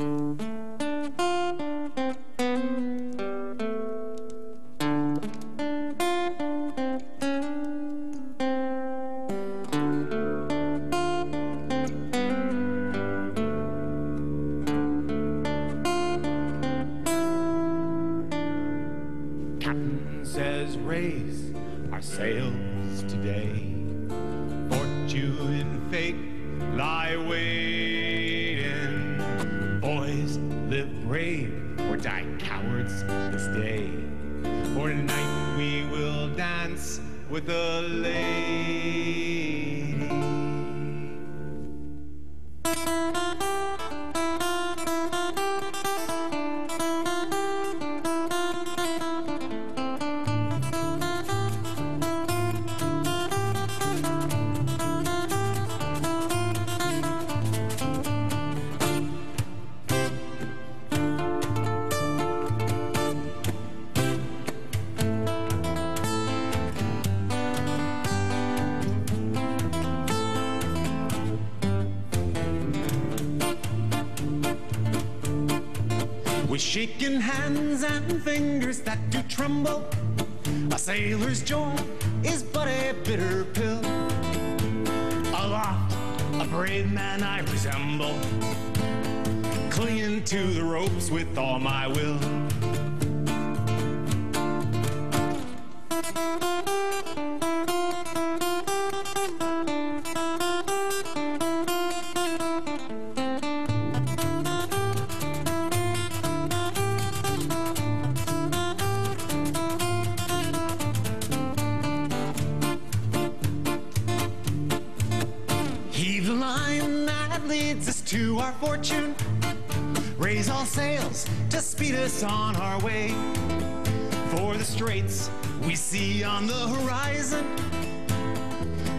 Captain says raise our sails today. Fortune and fate lie waste. Boys, live brave or die cowards this day. For tonight we will dance with a lady. With shaking hands and fingers that do tremble, a sailor's joy is but a bitter pill. Aloft, a brave man I resemble, clinging to the ropes with all my will. Leads us to our fortune. Raise all sails to speed us on our way. For the straits we see on the horizon.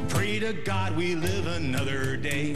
Pray to God we live another day.